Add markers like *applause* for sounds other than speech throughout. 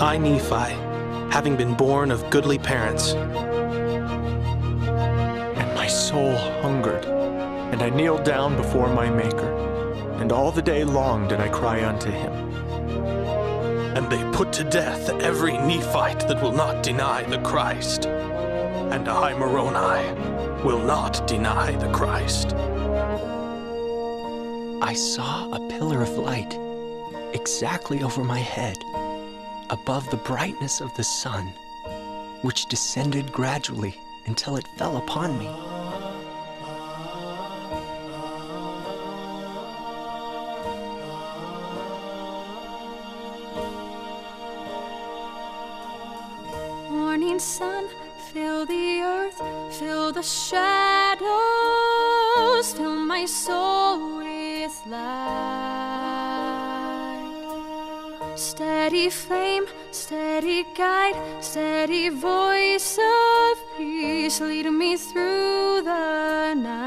I, Nephi, having been born of goodly parents, And my soul hungered, and I kneeled down before my Maker. And all the day long did I cry unto him. and they put to death every Nephite that will not deny the Christ. And I, Moroni, will not deny the Christ. I saw a pillar of light exactly over my head, above the brightness of the sun, which descended gradually until it fell upon me. Morning sun, fill the earth, fill the shadows, fill my soul with light. Steady flame, steady guide, steady voice of peace, lead me through the night.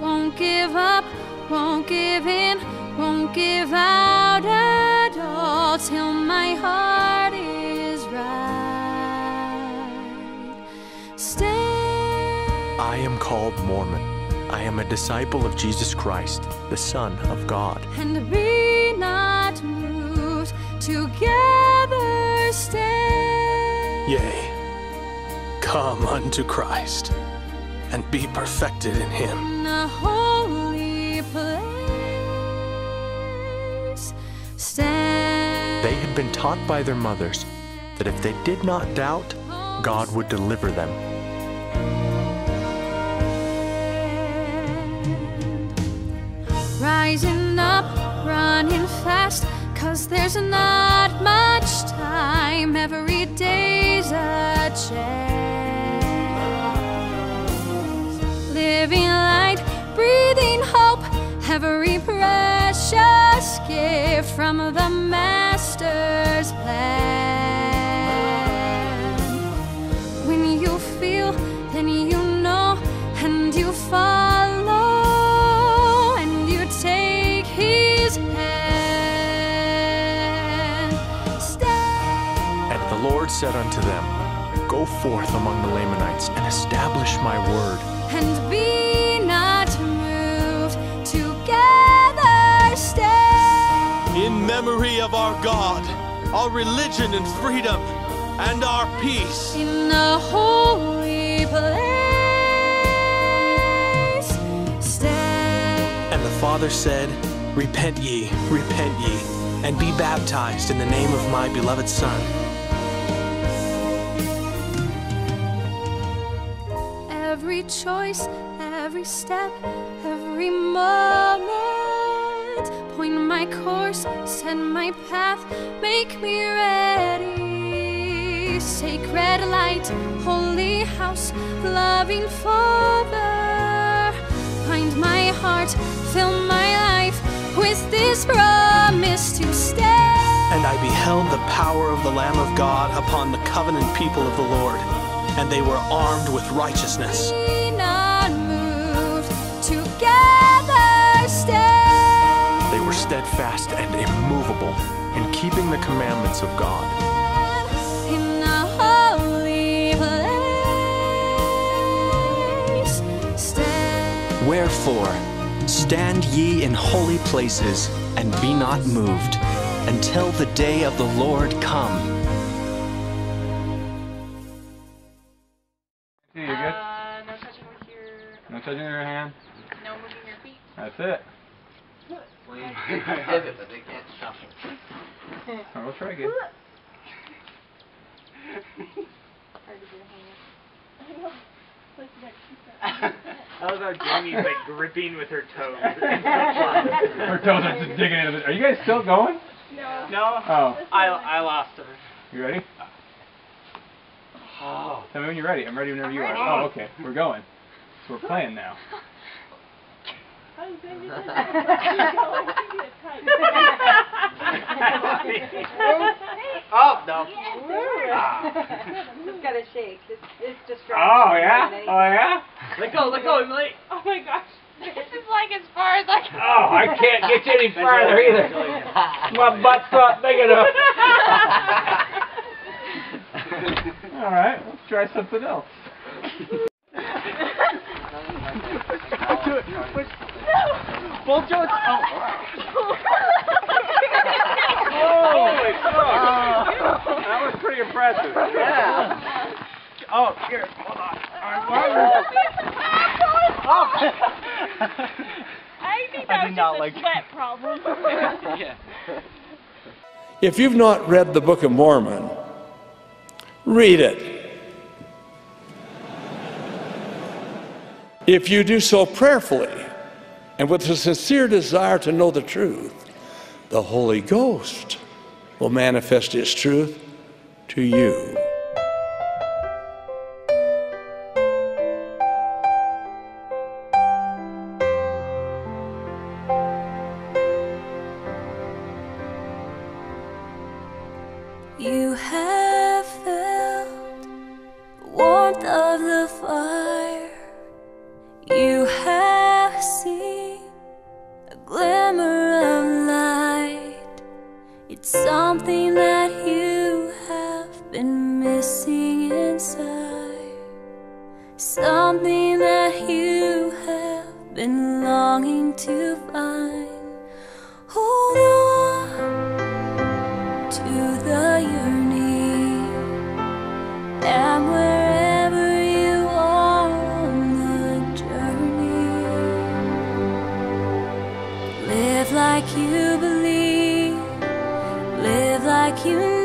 Won't give up, won't give in, won't give out at all till my heart is right. Stay. I am called Mormon. I am a disciple of Jesus Christ, the Son of God. and be not moved. Together stay. Yea, come unto Christ, and be perfected in him. In a holy place. Stand. They had been taught by their mothers that if they did not doubt, God would deliver them. Rising up, running fast, cause there's not much time. Every day's a chance. Living light, breathing hope, every precious gift from the Master's plan. Lord said unto them, Go forth among the Lamanites and establish my word. and be not moved. Together stand. In memory of our God, our religion and freedom, and our peace. in the holy place. Stand. And the Father said, Repent ye, repent ye, and be baptized in the name of my beloved Son. Choice, every step, every moment. Point my course, set my path, make me ready. Sacred light, holy house, loving Father. Find my heart, fill my life with this promise to stay. And I beheld the power of the Lamb of God upon the covenant people of the Lord, and they were armed with righteousness. They were steadfast and immovable in keeping the commandments of God. Wherefore, stand ye in holy places, and be not moved, until the day of the Lord come. That's it. Well, you can pivot, but they can't shuffle. Alright, we'll try again. Hard to do a I love how Jamie's like gripping with her toes. *laughs* Her toes are just digging into the. Are you guys still going? No. No. Oh. I I lost her. You ready? Oh. Tell me when you're ready. I'm ready whenever you are. Oh, okay. We're going. So we're playing now. *laughs* *laughs* oh no. It's got a shake. It's, it's just Oh yeah. Oh yeah. Let go. Let go, Emily. Oh my gosh. This is like like as far as I can. Oh, I can't get you any *laughs* farther either. My butt's not big enough. *laughs* All right, let's try something else. Full Jones. Oh. *laughs* Holy oh, fuck! That was pretty impressive. Yeah. Oh, here, hold on. All right, *laughs* oh. I think that did was not just like a sweat problem. *laughs* yeah. If you've not read the Book of Mormon, read it. If you do so prayerfully and with a sincere desire to know the truth, the Holy Ghost will manifest His truth to you. You like you believe, live like you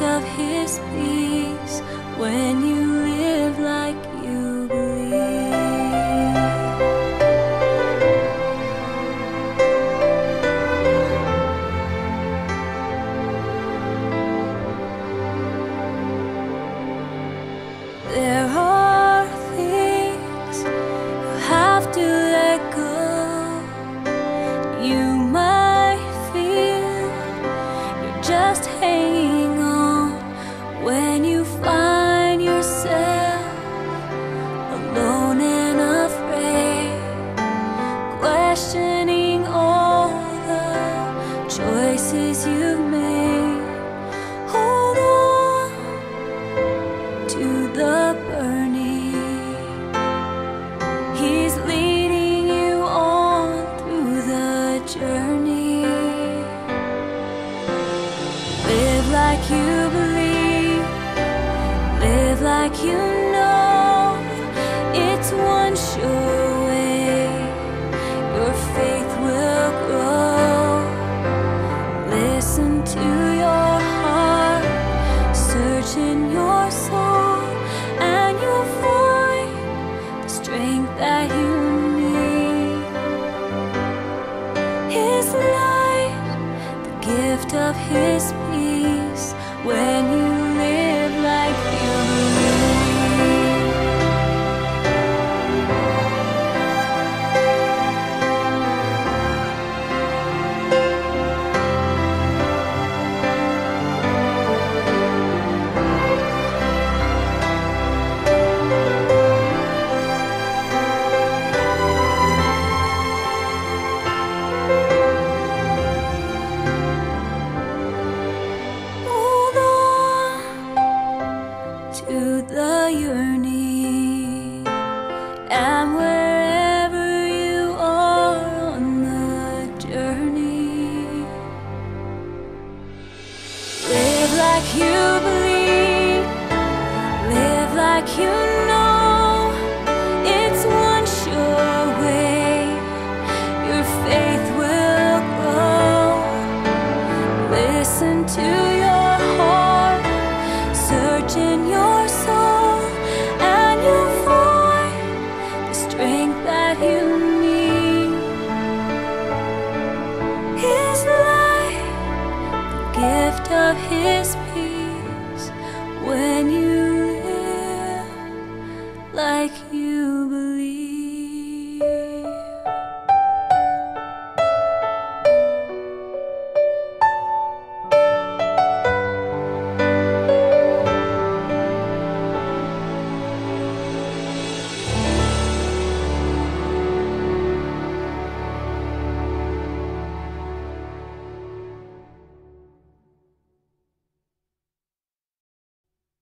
gift of His peace, when you choices you've made. Hold on to the burning. He's leading you on through the journey. Live like you believe, live like you know. It's one sure like you